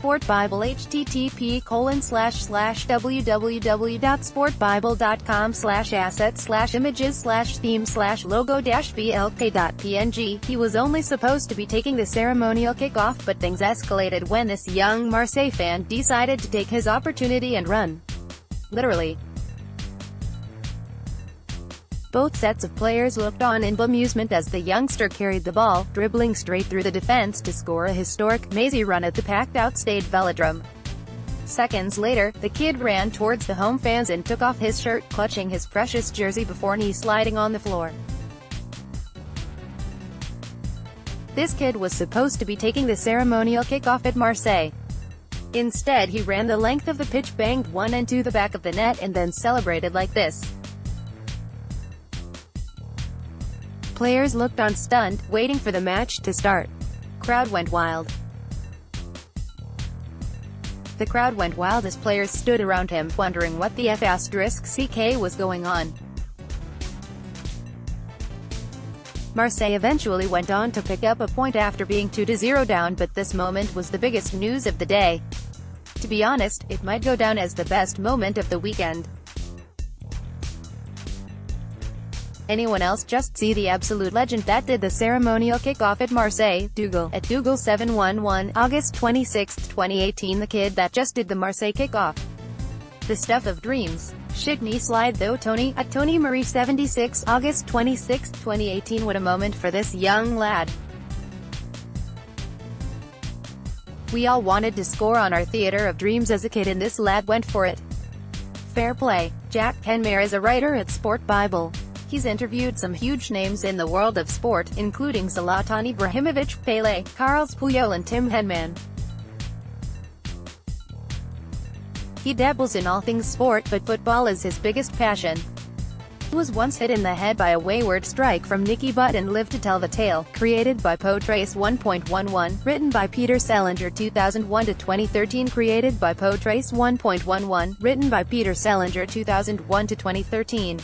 Sport Bible http colon slash slash www.sportbible.com slash asset slash images slash theme slash logo dash vlk.png. He was only supposed to be taking the ceremonial kickoff but things escalated when this young Marseille fan decided to take his opportunity and run. Literally. Both sets of players looked on in bemusement as the youngster carried the ball, dribbling straight through the defense to score a historic, mazy run at the packed-out Stade Velodrome. Seconds later, the kid ran towards the home fans and took off his shirt, clutching his precious jersey before knee-sliding on the floor. This kid was supposed to be taking the ceremonial kickoff at Marseille. Instead he ran the length of the pitch banged one into the back of the net and then celebrated like this. Players looked on stunned, waiting for the match to start. Crowd went wild. The crowd went wild as players stood around him, wondering what the F asterisk CK was going on. Marseille eventually went on to pick up a point after being 2-0 down but this moment was the biggest news of the day. To be honest, it might go down as the best moment of the weekend. Anyone else just see the absolute legend that did the ceremonial kickoff at Marseille, Dougal, at Dougal711, August 26, 2018 the kid that just did the Marseille kickoff. The stuff of dreams. Shit knee slide though Tony, at Tony Marie 76, August 26, 2018 what a moment for this young lad. We all wanted to score on our theater of dreams as a kid and this lad went for it. Fair play. Jack Kenmare is a writer at Sport Bible. He's interviewed some huge names in the world of sport, including Zlatan Ibrahimovic, Pele, Carles Puyol and Tim Henman. He dabbles in all things sport, but football is his biggest passion. He was once hit in the head by a wayward strike from Nicky Butt and lived to tell the tale. Created by Potrace 1.11, written by Peter Selinger 2001 to 2013 Created by Potrace 1.11, written by Peter Selinger 2001 to 2013.